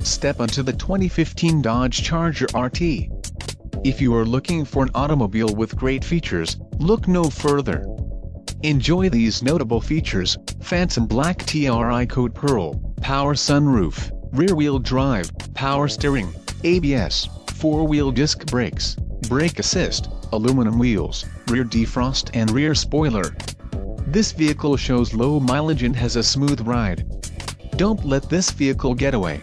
Step onto the 2015 Dodge Charger RT. If you are looking for an automobile with great features, look no further. Enjoy these notable features, Phantom Black Tri-Coat Pearl, Power Sunroof, Rear-Wheel Drive, Power Steering, ABS, 4-Wheel Disc Brakes, Brake Assist, Aluminum Wheels, Rear Defrost and Rear Spoiler. This vehicle shows low mileage and has a smooth ride. Don't let this vehicle get away,